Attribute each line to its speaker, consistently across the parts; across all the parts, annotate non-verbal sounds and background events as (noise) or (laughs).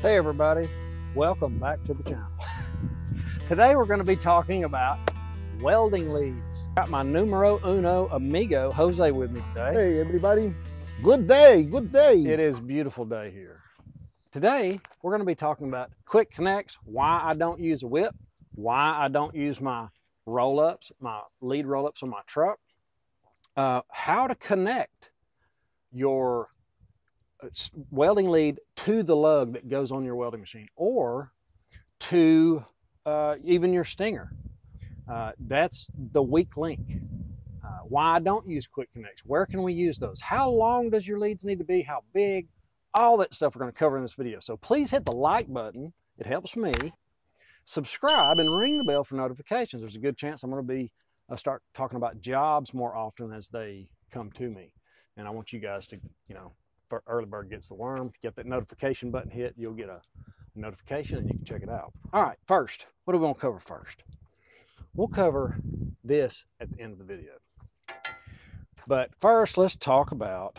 Speaker 1: Hey everybody, welcome back to the channel. (laughs) Today we're going to be talking about welding leads. Got my numero uno amigo Jose with me today.
Speaker 2: Hey everybody, good day, good day.
Speaker 1: It is a beautiful day here. Today we're going to be talking about quick connects, why I don't use a whip, why I don't use my roll-ups, my lead roll-ups on my truck, uh, how to connect your welding lead to the lug that goes on your welding machine or to uh, even your stinger. Uh, that's the weak link. Uh, why I don't use quick connects. Where can we use those? How long does your leads need to be? How big? All that stuff we're going to cover in this video. So please hit the like button. It helps me. Subscribe and ring the bell for notifications. There's a good chance I'm going to be uh, start talking about jobs more often as they come to me. And I want you guys to, you know, early bird gets the worm, get that notification button hit, you'll get a notification and you can check it out. All right, first, what do we want to cover first? We'll cover this at the end of the video. But first, let's talk about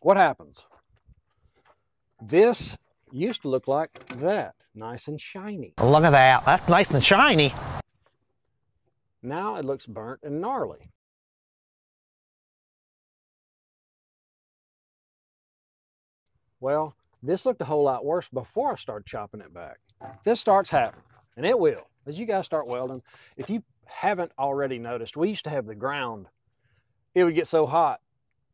Speaker 1: what happens. This used to look like that, nice and shiny.
Speaker 3: Look at that, that's nice and shiny.
Speaker 1: Now it looks burnt and gnarly. Well, this looked a whole lot worse before I started chopping it back. This starts happening, and it will. As you guys start welding, if you haven't already noticed, we used to have the ground, it would get so hot,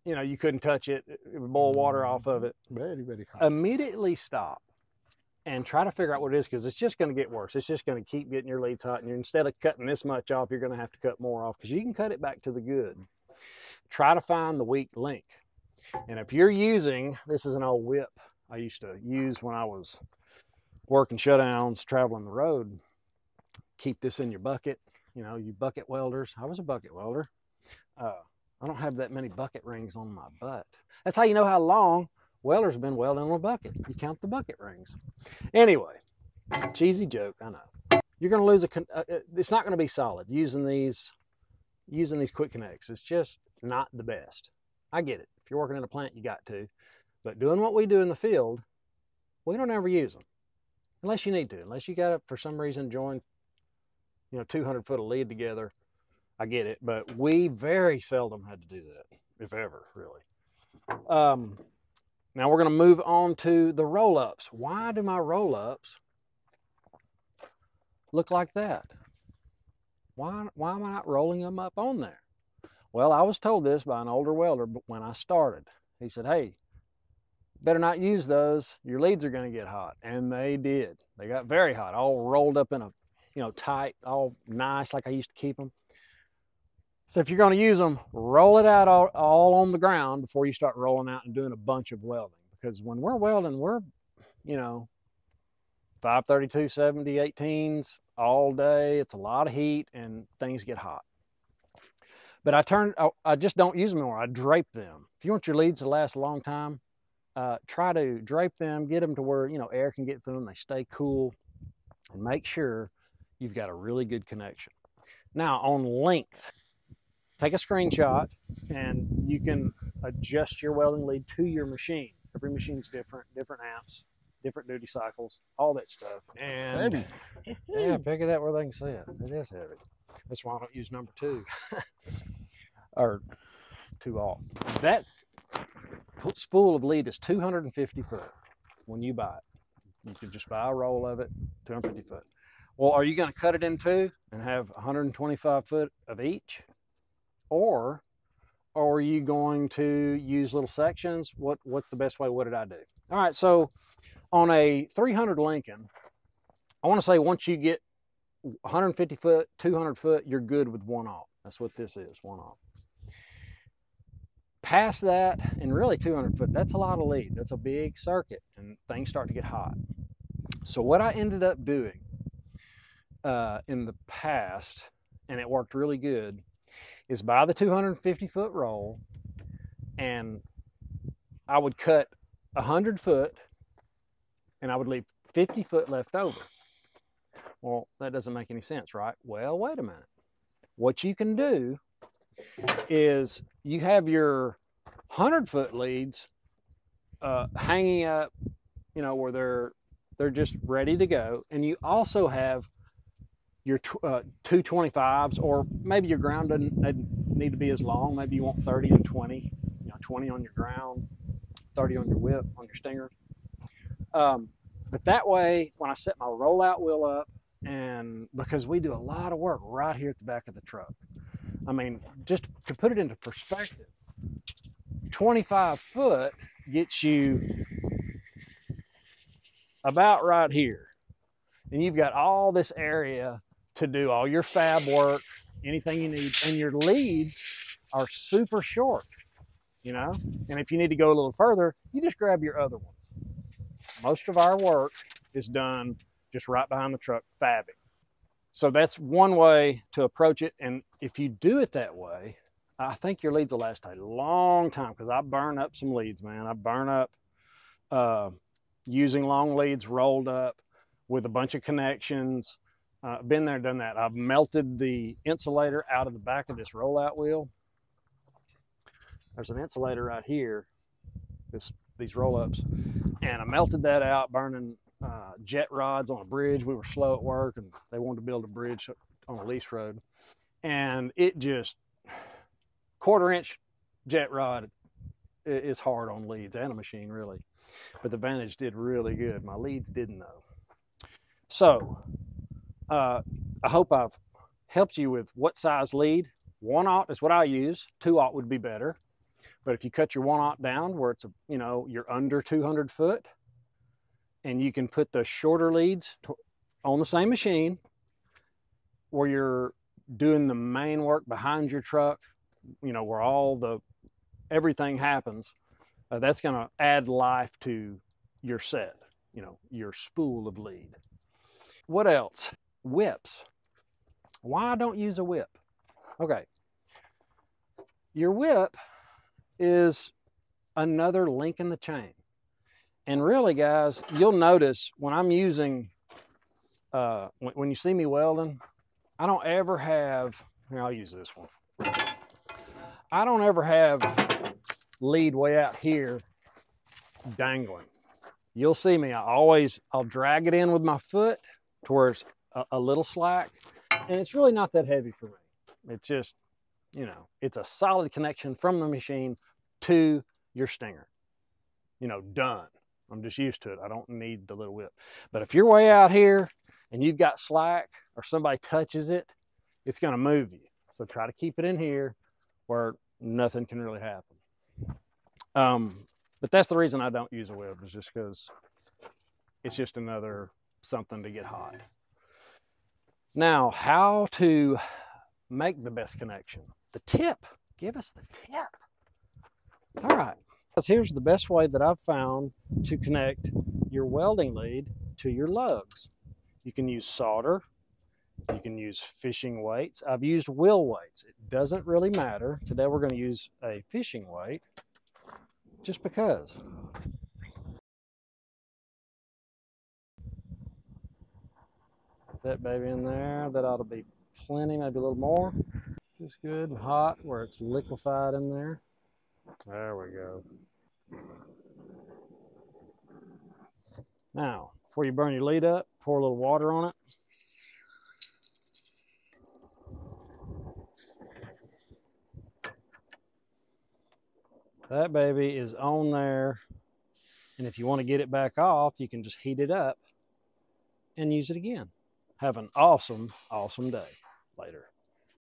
Speaker 1: you know, you couldn't touch it, it would boil water off of it.
Speaker 2: Very, very hot.
Speaker 1: Immediately stop and try to figure out what it is because it's just going to get worse. It's just going to keep getting your leads hot. And instead of cutting this much off, you're going to have to cut more off because you can cut it back to the good. Try to find the weak link. And if you're using, this is an old whip I used to use when I was working shutdowns, traveling the road. Keep this in your bucket. You know, you bucket welders. I was a bucket welder. Uh, I don't have that many bucket rings on my butt. That's how you know how long welders been welding on a bucket. You count the bucket rings. Anyway, cheesy joke, I know. You're going to lose a, uh, uh, it's not going to be solid using these, using these quick connects. It's just not the best. I get it. If you're working in a plant, you got to. But doing what we do in the field, we don't ever use them. Unless you need to. Unless you got to, for some reason, join, you know, 200 foot of lead together. I get it. But we very seldom had to do that, if ever, really. Um, now we're going to move on to the roll-ups. Why do my roll-ups look like that? Why, why am I not rolling them up on there? Well, I was told this by an older welder when I started. He said, hey, better not use those. Your leads are going to get hot. And they did. They got very hot, all rolled up in a, you know, tight, all nice like I used to keep them. So if you're going to use them, roll it out all, all on the ground before you start rolling out and doing a bunch of welding. Because when we're welding, we're, you know, 532, 70, 18s all day. It's a lot of heat and things get hot. But I turn, I, I just don't use them anymore. I drape them. If you want your leads to last a long time, uh, try to drape them, get them to where, you know, air can get through them, they stay cool, and make sure you've got a really good connection. Now on length, take a screenshot and you can adjust your welding lead to your machine. Every machine's different, different amps, different duty cycles, all that stuff. And
Speaker 2: Heavy.
Speaker 1: yeah, pick it up where they can see it. It is heavy. That's why I don't use number two (laughs) or two aught. That spool of lead is 250 foot when you buy it. You can just buy a roll of it, 250 foot. Well, are you going to cut it in two and have 125 foot of each? Or, or are you going to use little sections? What What's the best way? What did I do? All right, so on a 300 Lincoln, I want to say once you get 150 foot, 200 foot, you're good with one aught. That's what this is, one aught. Past that, and really 200 foot, that's a lot of lead. That's a big circuit, and things start to get hot. So what I ended up doing uh, in the past, and it worked really good, is buy the 250 foot roll, and I would cut 100 foot, and I would leave 50 foot left over. Well, that doesn't make any sense, right? Well, wait a minute. What you can do is you have your 100 foot leads uh, hanging up you know, where they're they're just ready to go. And you also have your uh, two 25s, or maybe your ground doesn't need to be as long. Maybe you want 30 and 20, you know, 20 on your ground, 30 on your whip, on your stinger. Um, but that way, when I set my rollout wheel up, and because we do a lot of work right here at the back of the truck, I mean, just to put it into perspective, 25 foot gets you about right here. And you've got all this area to do all your fab work, anything you need. And your leads are super short, you know? And if you need to go a little further, you just grab your other ones. Most of our work is done just right behind the truck fabbing. So that's one way to approach it. And if you do it that way, I think your leads will last a long time because I burn up some leads, man. I burn up uh, using long leads rolled up with a bunch of connections. Uh, been there, done that. I've melted the insulator out of the back of this rollout wheel. There's an insulator right here, this these roll-ups, and I melted that out, burning uh, jet rods on a bridge. We were slow at work, and they wanted to build a bridge on a lease road, and it just quarter inch jet rod is hard on leads and a machine really but the Vantage did really good. My leads didn't though. So uh, I hope I've helped you with what size lead. One aught is what I use. Two aught would be better. But if you cut your one aught down where it's, a, you know, you're under 200 foot and you can put the shorter leads on the same machine where you're doing the main work behind your truck, you know, where all the, everything happens uh, that's going to add life to your set, you know, your spool of lead. What else? Whips. Why don't use a whip? Okay. Your whip is another link in the chain. And really, guys, you'll notice when I'm using, uh, when, when you see me welding, I don't ever have, here, I'll use this one. I don't ever have lead way out here dangling. You'll see me, I always, I'll drag it in with my foot towards a, a little slack and it's really not that heavy for me. It's just, you know, it's a solid connection from the machine to your stinger. You know, done. I'm just used to it. I don't need the little whip. But if you're way out here and you've got slack or somebody touches it, it's going to move you. So try to keep it in here where nothing can really happen. Um, but that's the reason I don't use a whip is just because it's just another something to get hot. Now, how to make the best connection? The tip. Give us the tip. All right. Here's the best way that I've found to connect your welding lead to your lugs. You can use solder. You can use fishing weights. I've used wheel weights. It doesn't really matter. Today we're going to use a fishing weight just because. That baby in there. That ought to be plenty, maybe a little more. Just good and hot where it's liquefied in there. There we go. Now, before you burn your lead up, pour a little water on it. That baby is on there. And if you want to get it back off, you can just heat it up and use it again. Have an awesome, awesome day later.